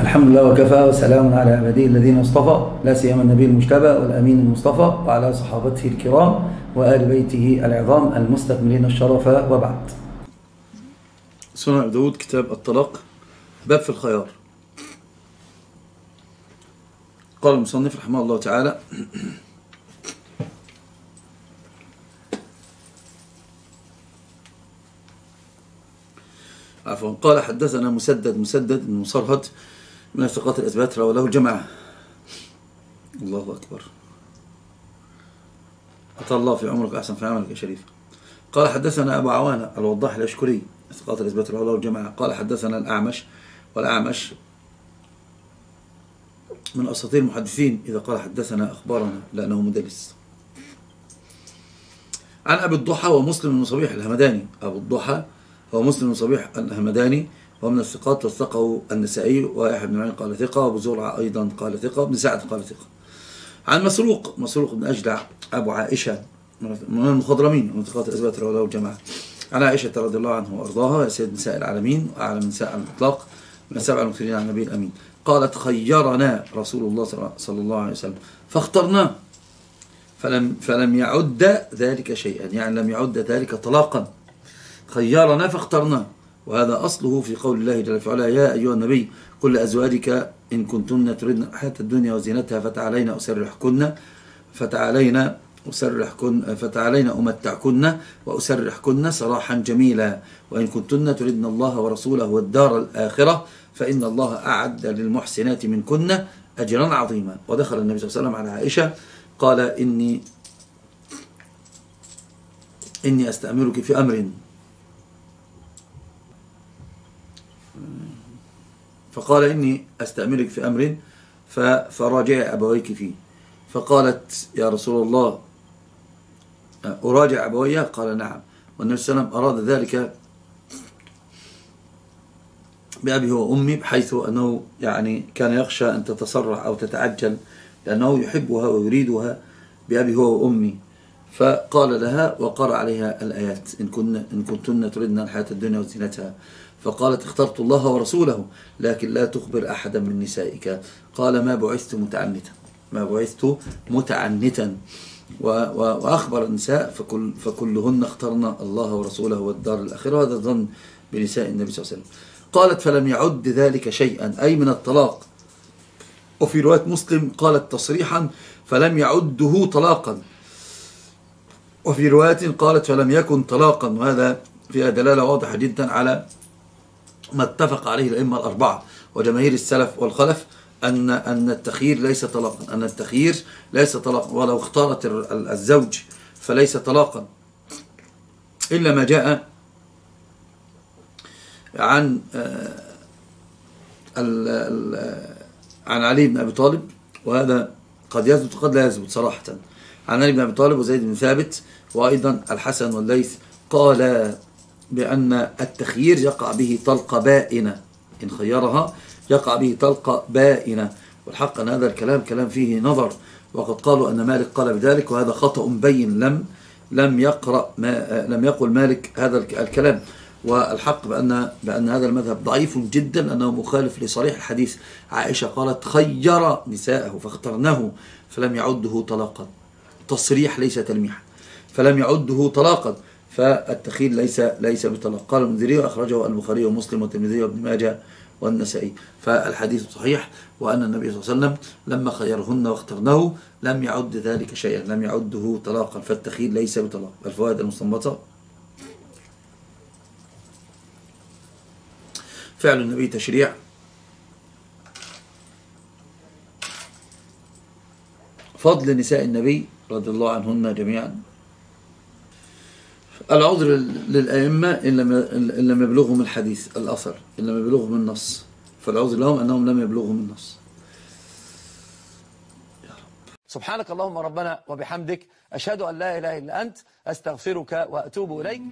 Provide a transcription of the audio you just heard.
الحمد لله وكفى وسلام على عباده الذين اصطفى لا سيما النبي المجتبى والأمين المصطفى وعلى صحابته الكرام وآل بيته العظام المستكملين الشرف وبعد. سنن ابي داود كتاب الطلاق باب في الخيار. قال المصنف رحمه الله تعالى عفوا قال حدثنا مسدد مسدد بن مصرهد من الثقات الأثبات رواه الجماعة الله أكبر. أطال الله في عمرك أحسن في عملك يا شريف. قال حدثنا أبو عوانة الوضاح الأشكري. الثقات الأثبات رواه الجماعة قال حدثنا الأعمش. والأعمش من أساطير المحدثين. إذا قال حدثنا أخبارنا لأنه مدلس. عن أبي الضحى ومسلم بن صبيح الهمداني. أبو الضحى هو مسلم صبيح الهمداني. ومن الثقات وثقه النسائي ويحيى بن معين قال ثقة وابو زرعة أيضا قال ثقة ابن سعد قال ثقة. عن مسروق مسروق بن أجدع أبو عائشة من المخضرمين من ثقات الأثبات رواه الجماعة عن عائشة رضي الله عنه وأرضاها سيد نساء العالمين وأعلى نساء على الإطلاق من السبع المكثرين عن النبي الأمين. قالت خيرنا رسول الله صلى الله عليه وسلم. فاخترناه فلم, فلم يعد ذلك شيئا يعني لم يعد ذلك طلاقا. خيرنا فاخترنا. وهذا أصله في قول الله جل وعلا يا أيها النبي قل لأزواجك إن كنتن تردن حياة الدنيا وزينتها فتعالين أسرحكن فتعالين أسرحكن فتعالين أمتعكن وأسرحكن سراحا جميلا. وإن كنتن تردن الله ورسوله والدار الآخرة فإن الله أعد للمحسنات منكن أجرا عظيما. ودخل النبي صلى الله عليه وسلم على عائشة قال إني إني أستأمرك في أمر فقال إني أستأمرك في أمر فراجع أبويك فيه. فقالت يا رسول الله أراجع أبوي؟ قال نعم. والنبي صلى الله عليه وسلم أراد ذلك بأبي وأمي بحيث أنه يعني كان يخشى أن تتسرع أو تتعجل لأنه يحبها ويريدها بأبي هو وأمي. فقال لها وقرأ عليها الآيات إن, كن إن كنتن تردن الحياة الدنيا وزينتها. فقالت اخترت الله ورسوله لكن لا تخبر أحدا من نسائك. قال ما بعثت متعنتا. ما بعثت متعنتا. وأخبر النساء فكل فكلهن اخترن الله ورسوله والدار الآخرة. هذا ظن بنساء النبي صلى الله عليه وسلم. قالت فلم يعد ذلك شيئا. أي من الطلاق. وفي رواية مسلم قالت تصريحا فلم يعده طلاقا. وفي رواية قالت فلم يكن طلاقا. وهذا فيها دلالة واضحة جدا على ما اتفق عليه الأئمة الأربعة وجماهير السلف والخلف أن أن التخيير ليس طلاقا أن التخيير ليس طلاقا. ولو اختارت الزوج فليس طلاقا. إلا ما جاء عن آه، عن علي بن أبي طالب وهذا قد يثبت وقد لا يثبت صراحة. عن علي بن أبي طالب وزيد بن ثابت وأيضا الحسن والليث قال بأن التخيير يقع به طلقة بائنة. إن خيرها يقع به طلقة بائنة. والحق أن هذا الكلام كلام فيه نظر. وقد قالوا أن مالك قال بذلك وهذا خطأ بين لم لم يقرأ ما لم يقل مالك هذا الكلام. والحق بأن بأن هذا المذهب ضعيف جدا أنه مخالف لصريح الحديث. عائشة قالت خير نساءه فاخترناه فلم يعده طلاقا. تصريح ليس تلميحا. فلم يعده طلاقا. فالتخيل ليس ليس بطلاق قال المنذري واخرجه البخاري ومسلم والترمذي وابن ماجه والنسائي. فالحديث صحيح وأن النبي صلى الله عليه وسلم لما خيرهن واخترناه لم يعد ذلك شيئا لم يعده طلاقا. فالتخيل ليس بطلاق الفوائد المستنبطة. فعل النبي تشريع. فضل نساء النبي رضي الله عنهن جميعا. العذر للأئمة إن لم يبلغهم الحديث الأثر إن لم يبلغهم النص. فالعذر لهم أنهم لم يبلغهم النص. سبحانك اللهم ربنا وبحمدك أشهد أن لا إله إلا أنت أستغفرك وأتوب إليك.